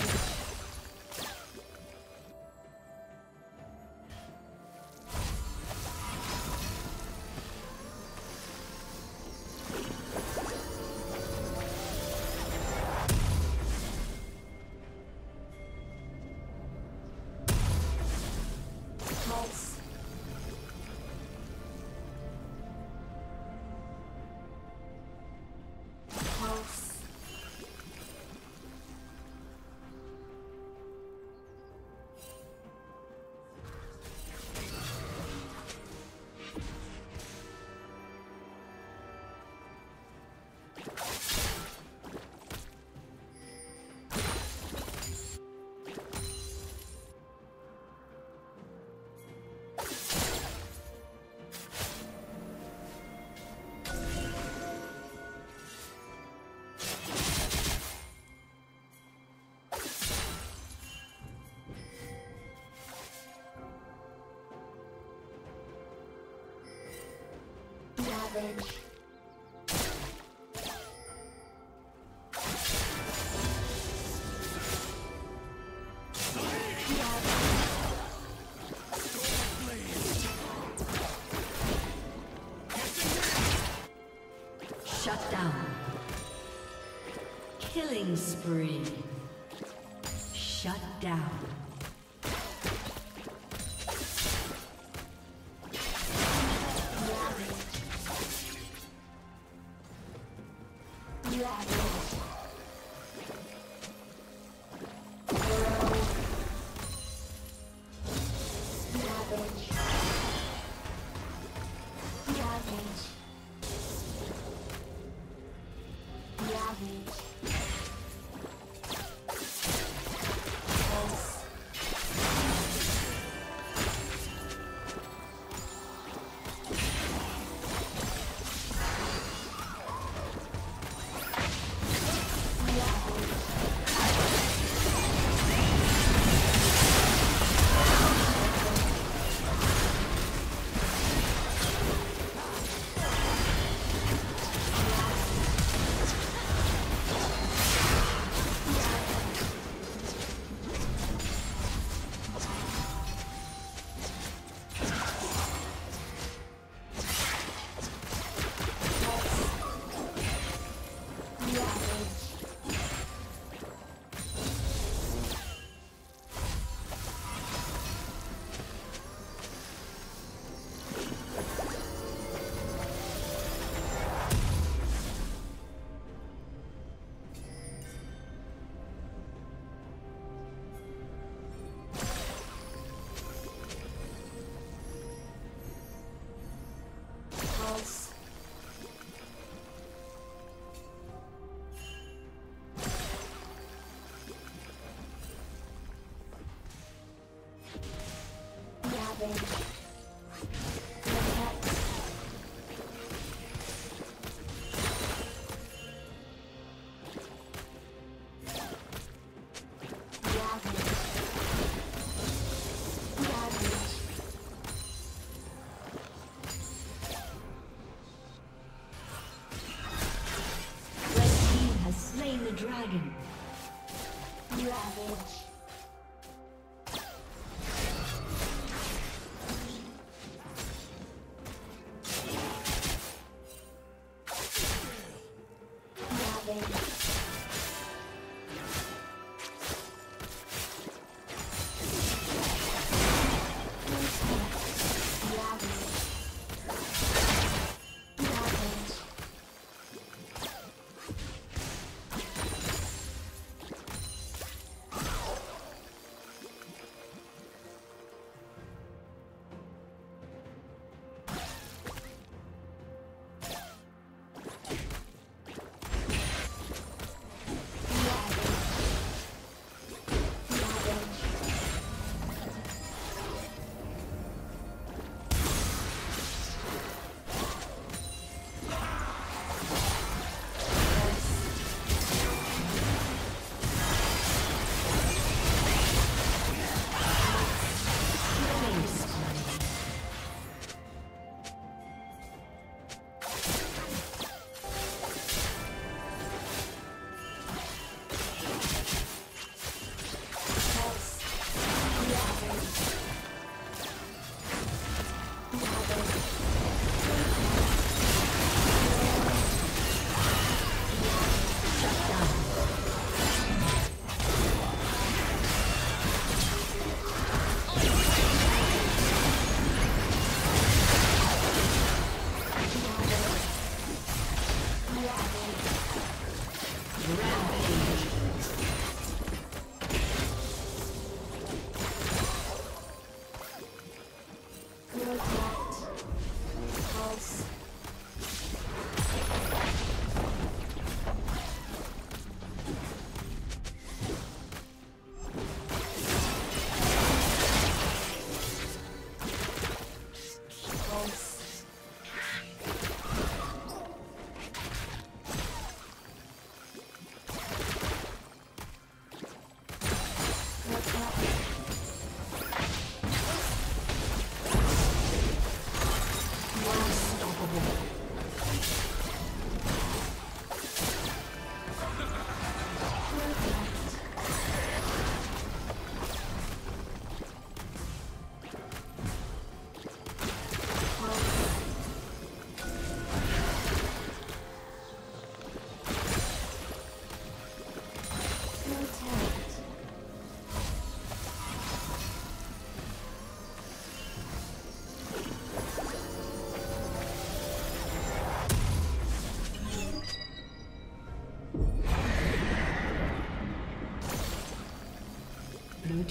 Ravage. savage. Shut down. Killing spree. Shut down. Dragon.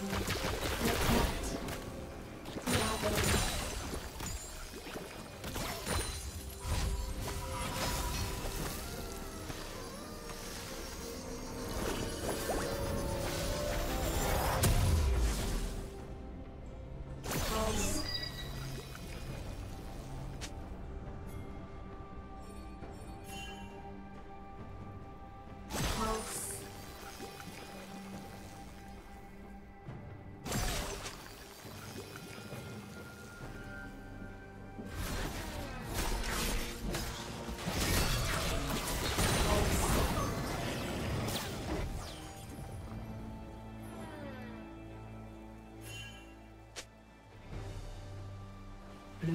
Thank you.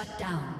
Shut down.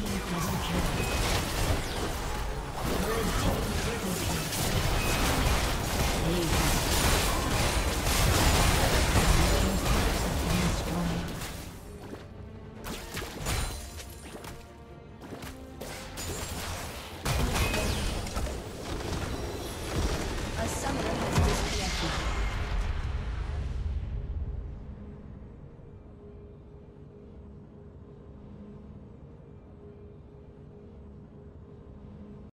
team double kill.